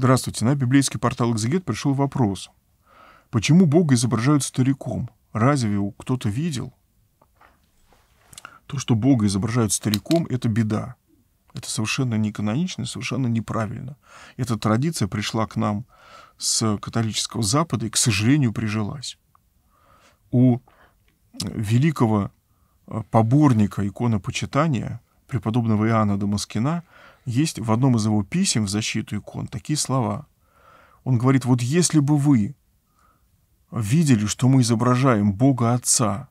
Здравствуйте. На библейский портал «Экзегет» пришел вопрос. Почему Бога изображают стариком? Разве кто-то видел? То, что Бога изображают стариком, это беда. Это совершенно не канонично, совершенно неправильно. Эта традиция пришла к нам с католического Запада и, к сожалению, прижилась. У великого э, поборника иконопочитания, преподобного Иоанна Дамаскина, есть в одном из его писем в защиту икон такие слова. Он говорит, вот если бы вы видели, что мы изображаем Бога Отца,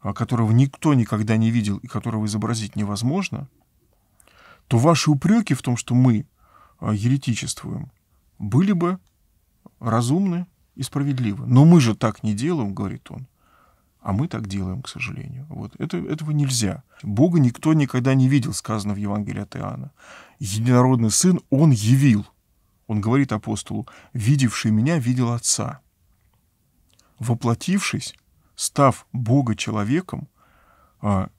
а которого никто никогда не видел и которого изобразить невозможно, то ваши упреки в том, что мы а, еретичествуем, были бы разумны и справедливы. Но мы же так не делаем, говорит он. А мы так делаем, к сожалению. Вот. Это, этого нельзя. Бога никто никогда не видел, сказано в Евангелии от Иоанна. Единородный Сын Он явил. Он говорит апостолу, видевший меня, видел Отца. Воплотившись, став Бога человеком, а,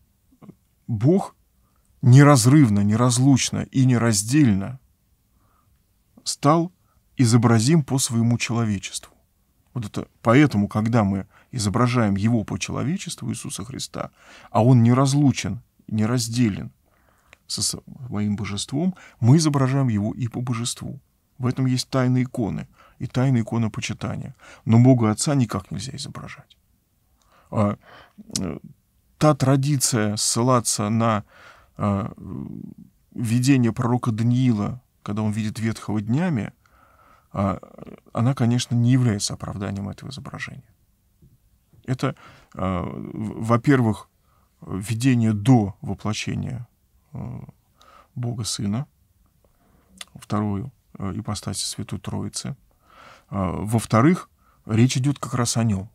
Бог неразрывно, неразлучно и нераздельно стал изобразим по своему человечеству. Вот это поэтому, когда мы изображаем Его по человечеству Иисуса Христа, а Он неразлучен, неразделен со своим божеством, мы изображаем Его и по божеству. В этом есть тайны иконы и тайны иконы почитания. Но Бога Отца никак нельзя изображать. А, э, та традиция ссылаться на а, видение пророка Даниила, когда он видит ветхого днями, она, конечно, не является оправданием этого изображения. Это, а, во-первых, видение до воплощения а, Бога Сына, вторую ипостаси Святой Троицы. Во-вторых, речь идет как раз о нем.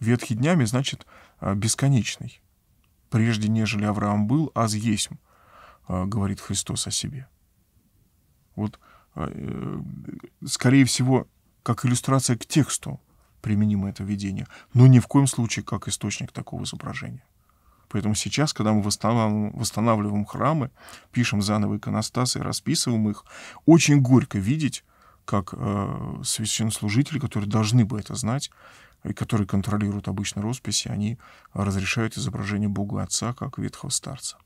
Ветхий днями значит бесконечный. Прежде, нежели Авраам был, аз есть, говорит Христос о себе. Вот а, э, скорее всего, как иллюстрация к тексту применимо это видение, но ни в коем случае как источник такого изображения. Поэтому сейчас, когда мы восстанавливаем, восстанавливаем храмы, пишем заново иконостасы, расписываем их, очень горько видеть, как э, священнослужители, которые должны бы это знать, и которые контролируют обычно росписи, они разрешают изображение Бога Отца как ветхого старца.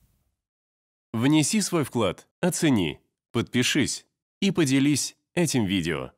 Внеси свой вклад, оцени, подпишись и поделись этим видео.